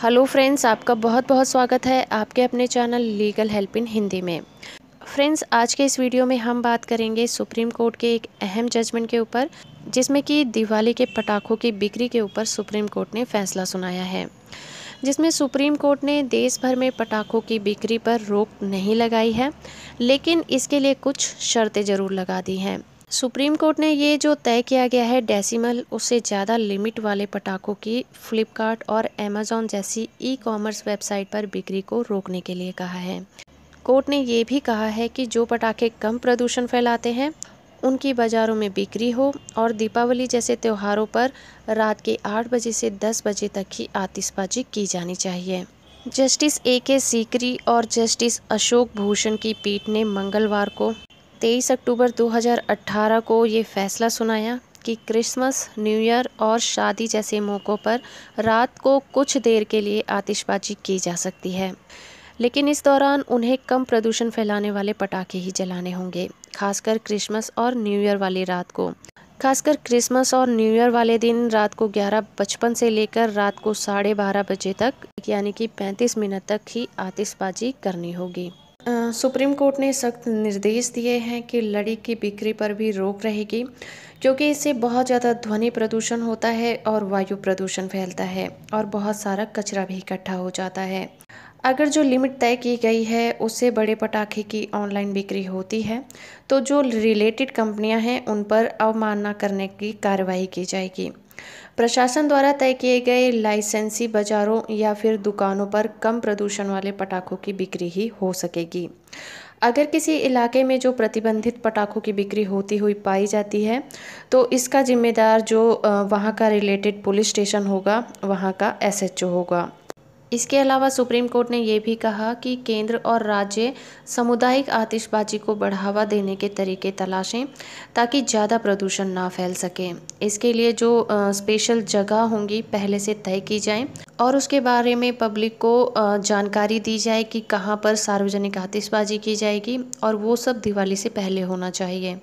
Hello friends आपका बहुत बहुत स्वागत है आपके अपने channel legal help in Hindi में। फ्रेंड्स आज के इस वीडियो में हम बात करेंगे सुप्रीम कोर्ट के एक अहम जजमेंट के ऊपर, जिसमें कि दिवाली के पटाखों की बिक्री के ऊपर सुप्रीम कोर्ट ने फैसला सुनाया है। जिसमें सुप्रीम कोर्ट ने देश भर में पटाखों की बिक्री पर रोक नहीं लगाई है, लेकिन इसके लिए कुछ शर्तें ज़रूर लगा दी हैं। सुप्रीम कोर्ट ने ये जो तय किया गया है, डेसिमल, उससे ज़्यादा लिमिट वाले पटाखों की, फ्लिपकार्ट और अमेज़ॉन जैसी ई कॉमर्स वेबसाइट पर बिक्री को रोकने के लिए कहा है। कोर्ट ने ये भी कहा है कि जो पटाखे कम प्रदूषण फैलाते हैं, उनकी बाज़ारों में बिक्री हो और दीपावली जैसे त्योहारों पर रात के आठ बजे से दस बजे तक ही आतिशबाजी की जानी चाहिए। जस्टिस ए के सीकरी और जस्टिस अशोक भूषण की पीठ ने मंगलवार को 23 अक्टूबर 2018 को ये फैसला सुनाया कि क्रिसमस, न्यू ईयर और शादी जैसे मौक़ों पर रात को कुछ देर के लिए आतिशबाजी की जा सकती है। लेकिन इस दौरान उन्हें कम प्रदूषण फैलाने वाले पटाखे ही जलाने होंगे, खासकर क्रिसमस और न्यू ईयर वाली रात को। खासकर क्रिसमस और न्यू ईयर वाले दिन रात को ग्यारह पचपन से लेकर रात को साढ़े बारह बजे तक, यानी कि पैंतीस मिनट तक ही आतिशबाजी करनी होगी। सुप्रीम कोर्ट ने सख्त निर्देश दिए हैं कि लड़ी की बिक्री पर भी रोक रहेगी क्योंकि इससे बहुत ज़्यादा ध्वनि प्रदूषण होता है और वायु प्रदूषण फैलता है और बहुत सारा कचरा भी इकट्ठा हो जाता है। अगर जो लिमिट तय की गई है, उससे बड़े पटाखे की ऑनलाइन बिक्री होती है तो जो रिलेटेड कंपनियाँ हैं, उन पर अवमानना करने की कार्रवाई की जाएगी। प्रशासन द्वारा तय किए गए लाइसेंसी बाज़ारों या फिर दुकानों पर कम प्रदूषण वाले पटाखों की बिक्री ही हो सकेगी। अगर किसी इलाके में जो प्रतिबंधित पटाखों की बिक्री होती हुई पाई जाती है तो इसका जिम्मेदार जो वहाँ का रिलेटेड पुलिस स्टेशन होगा, वहाँ का एसएचओ होगा। इसके अलावा सुप्रीम कोर्ट ने यह भी कहा कि केंद्र और राज्य सामुदायिक आतिशबाजी को बढ़ावा देने के तरीके तलाशें, ताकि ज़्यादा प्रदूषण ना फैल सके। इसके लिए जो स्पेशल जगह होंगी, पहले से तय की जाए और उसके बारे में पब्लिक को जानकारी दी जाए कि कहाँ पर सार्वजनिक आतिशबाजी की जाएगी और वो सब दिवाली से पहले होना चाहिए।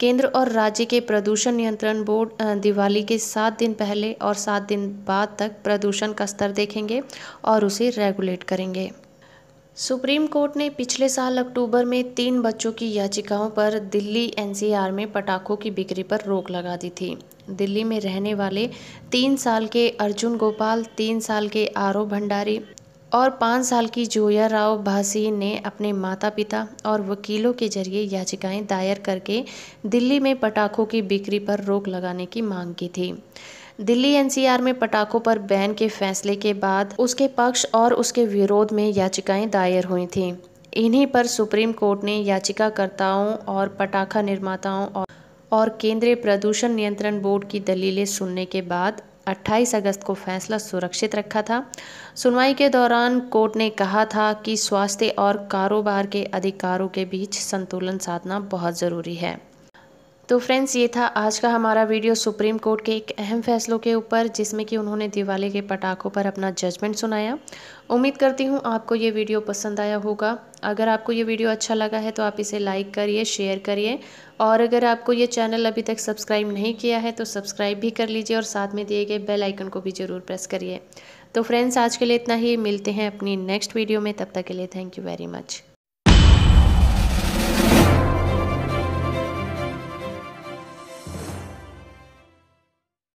केंद्र और राज्य के प्रदूषण नियंत्रण बोर्ड दिवाली के सात दिन पहले और सात दिन बाद तक प्रदूषण का स्तर देखेंगे और उसे रेगुलेट करेंगे। सुप्रीम कोर्ट ने पिछले साल अक्टूबर में तीन बच्चों की याचिकाओं पर दिल्ली एनसीआर में पटाखों की बिक्री पर रोक लगा दी थी। दिल्ली में रहने वाले तीन साल के अर्जुन गोपाल, तीन साल के आरो भंडारी और पाँच साल की जोया राव भासी ने अपने माता पिता और वकीलों के ज़रिए याचिकाएँ दायर करके दिल्ली में पटाखों की बिक्री पर रोक लगाने की मांग की थी। दिल्ली एनसीआर में पटाखों पर बैन के फैसले के बाद उसके पक्ष और उसके विरोध में याचिकाएँ दायर हुई थीं। इन्हीं पर सुप्रीम कोर्ट ने याचिकाकर्ताओं और पटाखा निर्माताओं और, केंद्रीय प्रदूषण नियंत्रण बोर्ड की दलीलें सुनने के बाद 28 अगस्त को फैसला सुरक्षित रखा था। सुनवाई के दौरान कोर्ट ने कहा था कि स्वास्थ्य और कारोबार के अधिकारों के बीच संतुलन साधना बहुत ज़रूरी है। तो फ्रेंड्स, ये था आज का हमारा वीडियो सुप्रीम कोर्ट के एक अहम फैसलों के ऊपर, जिसमें कि उन्होंने दिवाली के पटाखों पर अपना जजमेंट सुनाया। उम्मीद करती हूँ आपको ये वीडियो पसंद आया होगा। अगर आपको ये वीडियो अच्छा लगा है तो आप इसे लाइक करिए शेयर करिए। और अगर आपको ये चैनल अभी तक सब्सक्राइब नहीं किया है तो सब्सक्राइब भी कर लीजिए और साथ में दिए गए बेल आइकन को भी ज़रूर प्रेस करिए। तो फ्रेंड्स, आज के लिए इतना ही। मिलते हैं अपनी नेक्स्ट वीडियो में। तब तक के लिए थैंक यू वेरी मच